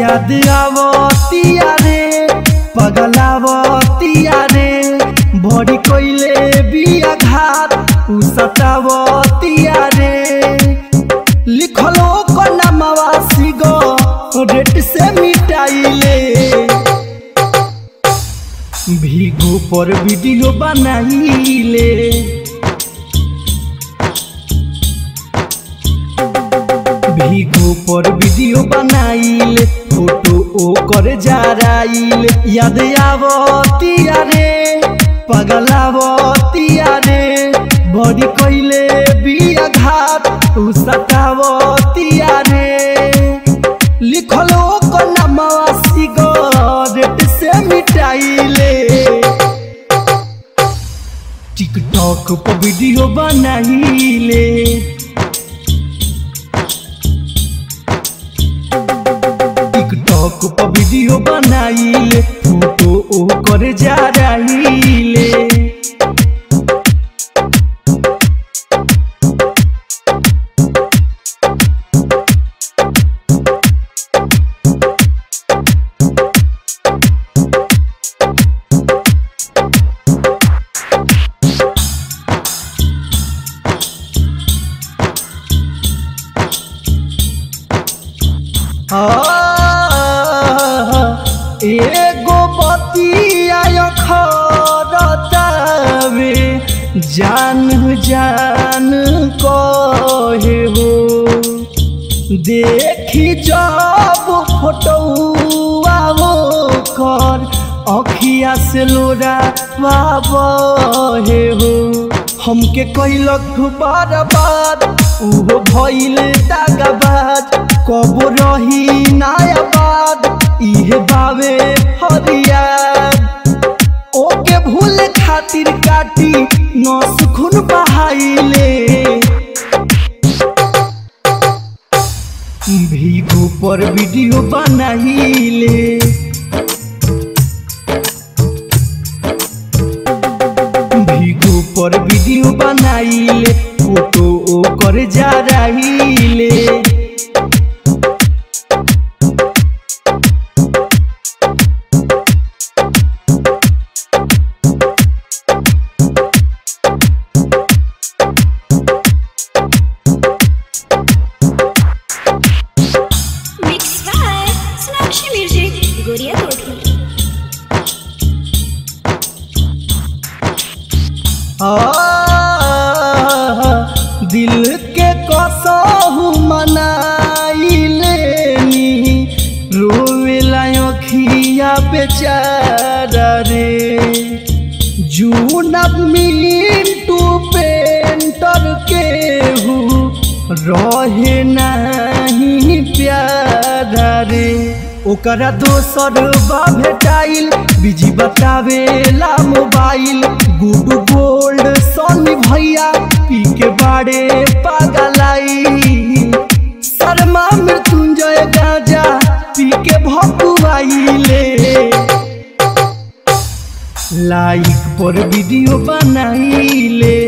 याद आवतिया रे पगलावतिया रे भोरी कोइले बिया घात उ सतावतिया रे लिखलो को नमवा सिगो, रेट से मिटाइले। भिगो पर वीडियो बनाइले। भीगो पर वीडियो बनाइले, फ़ोटो ओ कर जराइले। याद आवतिया रे पगलावतिया रे बड़ी कइले बिया घात उ सतावतिया रे लिखलो को से मिटाइले। टिकटॉक पर वीडियो बनाइले। वीडियो बनाइले फ़ोटो ओ कर जा रहीले। एगो बतिया खरतावे जान जान हो देखी जब फोटोआ कर अखिया से लोरा बाबे हो हमके कैलक बार बार उहो भइल दागबाज, कब रही नायाबाद। इहे बावे फरियाद ओके भूल खातिर काटी नस खून बहाइले। भीगो पर वीडियो बनाइले। भीगो पर वीडियो बनाइले, फ़ोटो ओ कर जा रहीले Mixed दिल के कसहु मनाइले रोवेला अखिया बेचारा रे जून मिंटू पेंटर के हु रहे नहीं प्यारा रे ओकरा दोसर बा भेटाइल बिजी बतावेला मोबाइल गुड के भकुआईले लाइक पर वीडियो बनाईले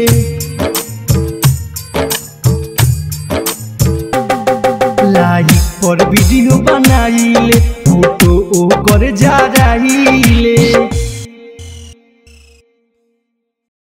लाइक पर वीडियो बनाईले फ़ोटो ओकर जा रहीले